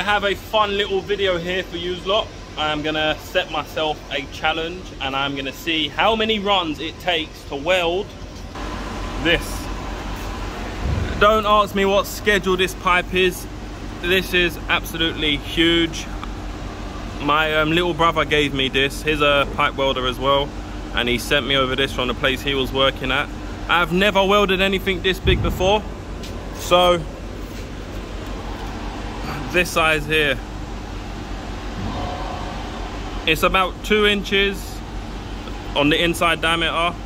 I have a fun little video here for you lot. I'm gonna set myself a challenge and I'm gonna see how many runs it takes to weld this. Don't ask me what schedule this pipe is. This is absolutely huge. My um, little brother gave me this. He's a pipe welder as well. And he sent me over this from the place he was working at. I've never welded anything this big before. So, this size here. It's about two inches on the inside diameter.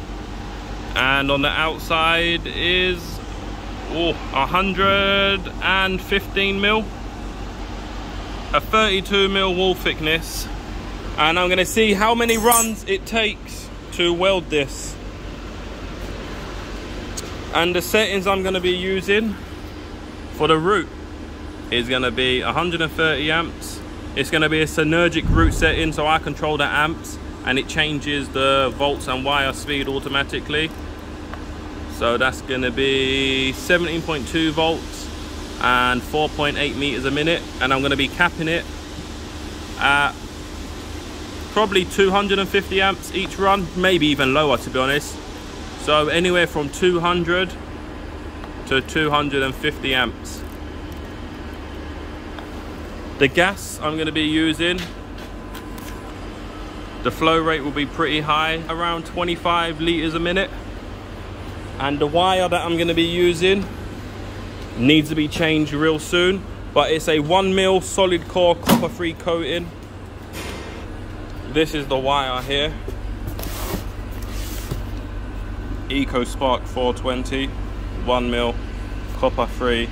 And on the outside is oh, 115 mil. A 32 mil wall thickness. And I'm gonna see how many runs it takes to weld this. And the settings I'm gonna be using for the root is gonna be 130 amps. It's gonna be a Synergic root setting so I control the amps and it changes the volts and wire speed automatically. So that's gonna be 17.2 volts and 4.8 meters a minute. And I'm gonna be capping it at probably 250 amps each run, maybe even lower to be honest. So anywhere from 200 to 250 amps. The gas I'm gonna be using, the flow rate will be pretty high, around 25 liters a minute. And the wire that I'm going to be using needs to be changed real soon but it's a 1 mil solid core copper free coating. This is the wire here. EcoSpark 420 1 mil copper free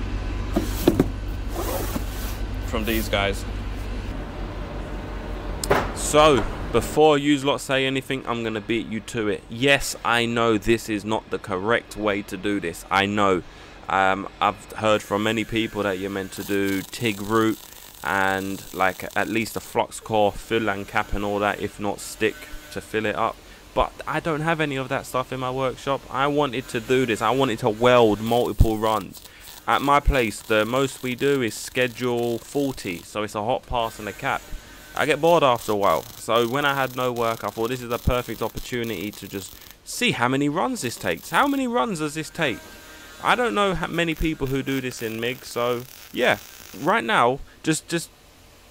from these guys so before you lot say anything, I'm going to beat you to it. Yes, I know this is not the correct way to do this. I know. Um, I've heard from many people that you're meant to do TIG root and like at least a flux core fill and cap and all that, if not stick to fill it up. But I don't have any of that stuff in my workshop. I wanted to do this. I wanted to weld multiple runs. At my place, the most we do is schedule 40. So it's a hot pass and a cap. I get bored after a while. So when I had no work, I thought this is a perfect opportunity to just see how many runs this takes. How many runs does this take? I don't know how many people who do this in MIG, so yeah. Right now, just just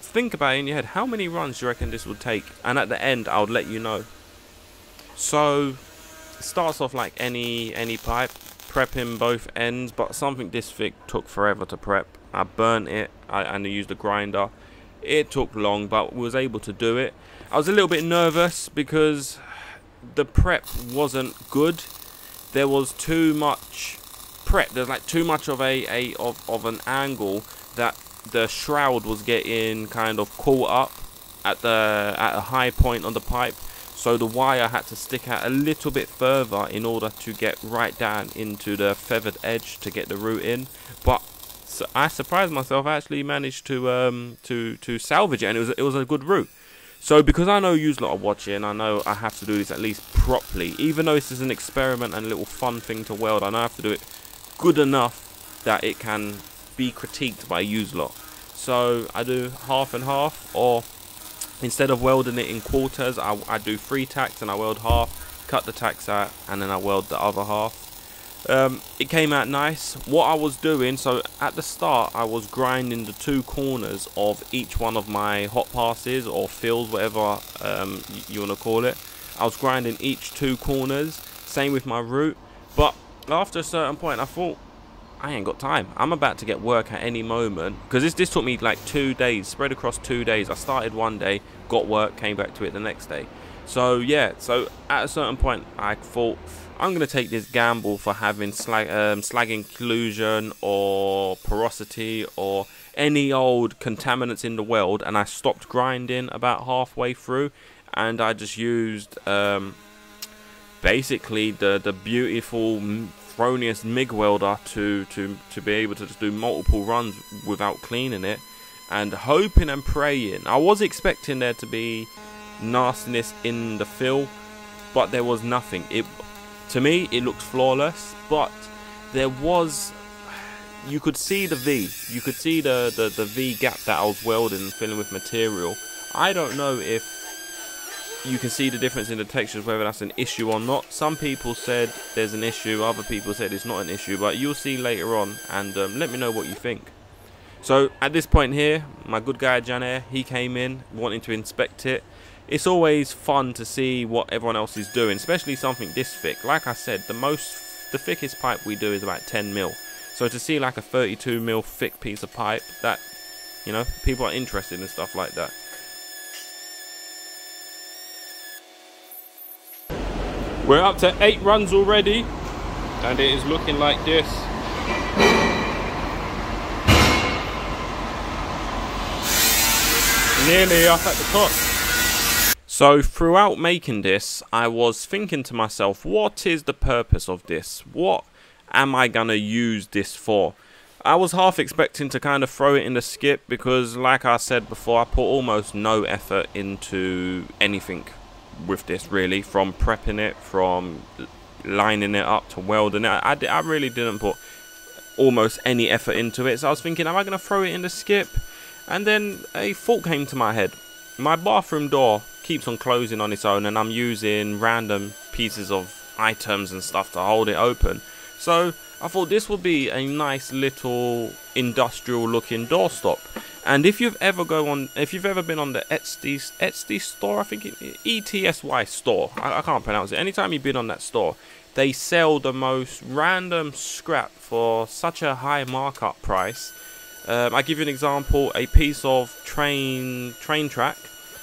think about it in your head. How many runs do you reckon this would take? And at the end, I'll let you know. So, it starts off like any any pipe, prepping both ends, but something this thick took forever to prep. I burnt it, I, and I used a grinder. It took long, but was able to do it. I was a little bit nervous because the prep wasn't good. There was too much prep. There's like too much of a, a of, of an angle that the shroud was getting kind of caught up at the at a high point on the pipe. So the wire had to stick out a little bit further in order to get right down into the feathered edge to get the root in. But so I surprised myself. I actually managed to um, to to salvage it, and it was it was a good root So because I know you lot are watching, I know I have to do this at least properly. Even though this is an experiment and a little fun thing to weld, I know I have to do it good enough that it can be critiqued by you lot. So I do half and half, or instead of welding it in quarters, I, I do three tacks and I weld half, cut the tacks out, and then I weld the other half. Um, it came out nice. What I was doing so at the start I was grinding the two corners of each one of my hot passes or fills whatever um, you want to call it. I was grinding each two corners same with my root. But after a certain point I thought I ain't got time. I'm about to get work at any moment. Because this, this took me like two days spread across two days. I started one day got work came back to it the next day. So yeah so at a certain point I thought I'm to take this gamble for having slag, um, slag inclusion or porosity or any old contaminants in the weld and I stopped grinding about halfway through. And I just used um, basically the, the beautiful Fronius MIG welder to, to, to be able to just do multiple runs without cleaning it and hoping and praying. I was expecting there to be nastiness in the fill but there was nothing. It to me, it looked flawless, but there was you could see the V. You could see the, the, the V gap that I was welding and filling with material. I don't know if you can see the difference in the textures, whether that's an issue or not. Some people said there's an issue, other people said it's not an issue, but you'll see later on and um, let me know what you think. So at this point here, my good guy Janair, he came in wanting to inspect it. It's always fun to see what everyone else is doing, especially something this thick. Like I said, the most, the thickest pipe we do is about 10 mil. So to see like a 32 mil thick piece of pipe, that, you know, people are interested in stuff like that. We're up to eight runs already, and it is looking like this. Nearly up at the top. So throughout making this, I was thinking to myself, what is the purpose of this? What am I going to use this for? I was half expecting to kind of throw it in the skip because like I said before, I put almost no effort into anything with this really, from prepping it, from lining it up to welding it. I, I really didn't put almost any effort into it. So I was thinking, am I going to throw it in the skip? And then a thought came to my head. My bathroom door keeps on closing on its own and I'm using random pieces of items and stuff to hold it open. So I thought this would be a nice little industrial looking doorstop. And if you've ever go on, if you've ever been on the Etsy Etsy store, I think it, ETSY store, I, I can't pronounce it. Anytime you've been on that store, they sell the most random scrap for such a high markup price um, I give you an example: a piece of train train track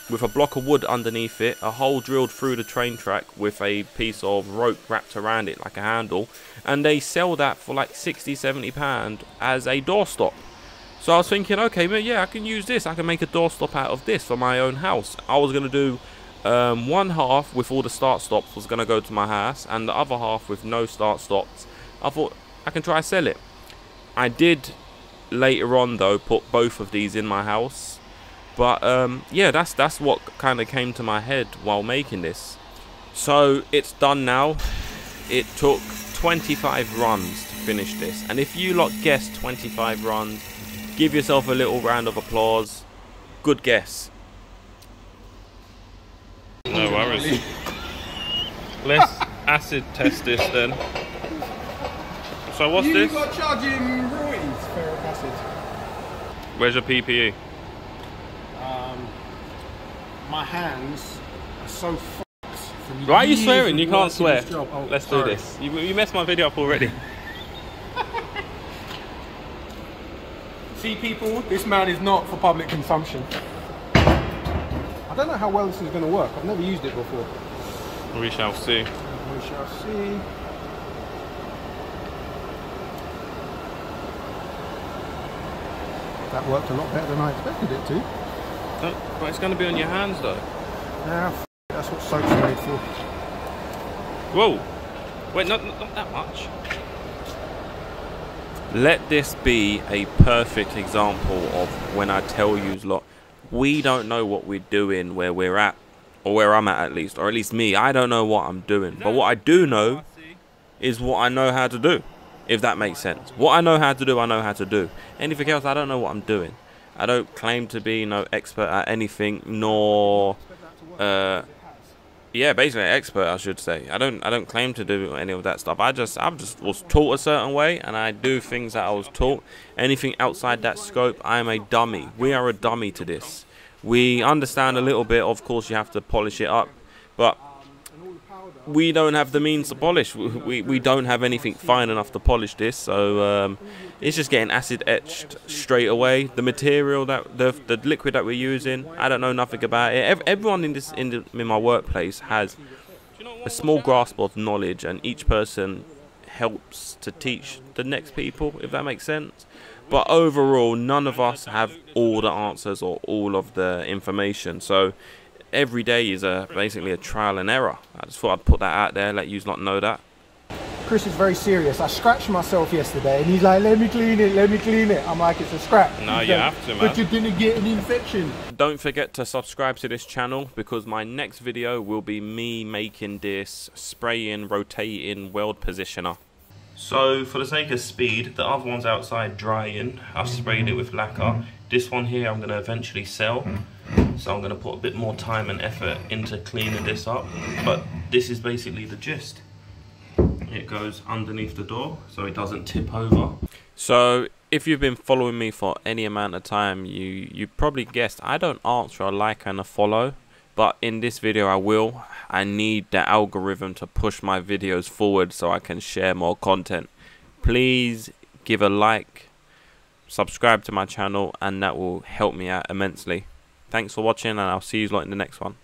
with a block of wood underneath it, a hole drilled through the train track with a piece of rope wrapped around it like a handle, and they sell that for like 60, 70 pound as a doorstop. So I was thinking, okay, man, yeah, I can use this. I can make a doorstop out of this for my own house. I was gonna do um, one half with all the start stops was gonna go to my house, and the other half with no start stops. I thought I can try sell it. I did later on though put both of these in my house but um, yeah that's that's what kind of came to my head while making this so it's done now it took 25 runs to finish this and if you lot guessed 25 runs give yourself a little round of applause good guess no worries let's acid test this then so what's you this got charging royalties ferric acid. where's your PPE Um, my hands are so fucked from Why are you swearing? You can't swear. Oh, Let's do this. You, you messed my video up already. See, people, this man is not for public consumption. I don't know how well this is going to work. I've never used it before. we shall see. We shall see. That worked a lot better than I expected it to. Don't, but it's going to be on your hands though. Yeah, f- that's what soap's made for. Whoa! Wait, not, not that much. Let this be a perfect example of when I tell you lot, we don't know what we're doing where we're at, or where I'm at at least, or at least me. I don't know what I'm doing, but what I do know is what I know how to do, if that makes sense. What I know how to do, I know how to do. Anything else, I don't know what I'm doing. I don't claim to be no expert at anything, nor uh, yeah, basically an expert, I should say. I don't, I don't claim to do any of that stuff. I just, I just was taught a certain way, and I do things that I was taught. Anything outside that scope, I am a dummy. We are a dummy to this. We understand a little bit. Of course, you have to polish it up, but we don't have the means to polish. We, we, don't have anything fine enough to polish this, so um, it's just getting acid etched straight away. The material that the the liquid that we're using, I don't know nothing about it. Everyone in this in, the, in my workplace has a small grasp of knowledge, and each person helps to teach the next people, if that makes sense. But overall, none of us have all the answers or all of the information. So every day is a basically a trial and error. I just thought I'd put that out there, let you not know that. Chris is very serious. I scratched myself yesterday and he's like, let me clean it, let me clean it. I'm like, it's a scratch. No, He's you like, have to, man. But you're going to get an infection. Don't forget to subscribe to this channel because my next video will be me making this spraying, rotating weld positioner. So for the sake of speed, the other one's outside drying. I've sprayed it with lacquer. This one here I'm going to eventually sell. So I'm going to put a bit more time and effort into cleaning this up. But this is basically the gist. It goes underneath the door so it doesn't tip over. So if you've been following me for any amount of time, you, you probably guessed I don't answer a like and a follow. But in this video I will. I need the algorithm to push my videos forward so I can share more content. Please give a like, subscribe to my channel and that will help me out immensely. Thanks for watching and I'll see you lot in the next one.